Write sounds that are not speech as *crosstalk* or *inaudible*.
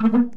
Mm-hmm. *laughs*